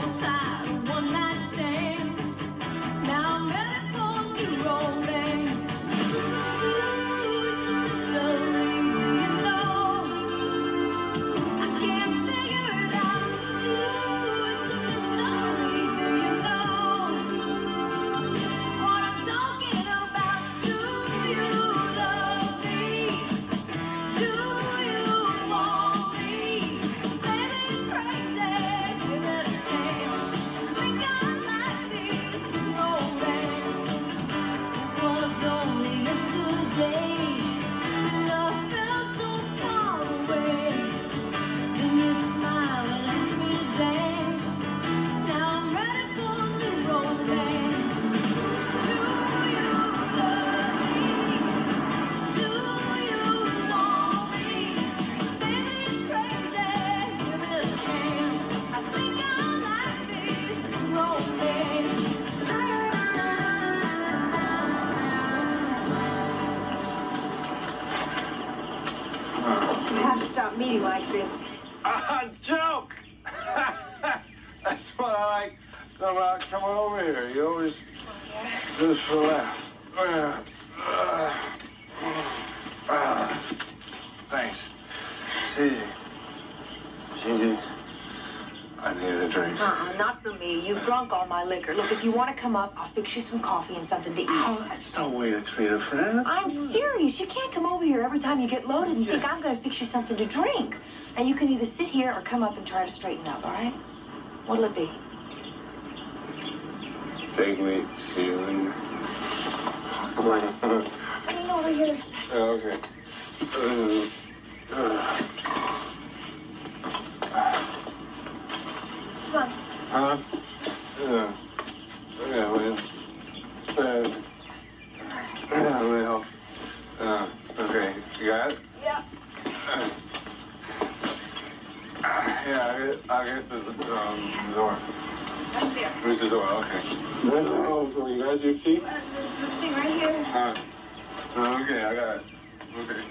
roadside one night stands. Now I'm ready for medical neurons. Meeting like this. A joke! That's what I like about coming over here. You always do this for laugh. Uh, uh, thanks. It's easy. It's easy. I need a drink. Uh-uh, not for me. You've drunk all my liquor. Look, if you want to come up, I'll fix you some coffee and something to eat. Oh, that's no way to treat a friend. I'm serious. You can't come over here every time you get loaded and think I'm going to fix you something to drink. And you can either sit here or come up and try to straighten up, all right? What'll it be? Take me to you. Lean over here. okay. Uh, uh, Come on. huh? Yeah. Uh. Uh, okay. You got it? Yeah. Uh, um, oh, oh, you guys have tea? Uh, this thing right here. Oh, okay, I got it. Okay.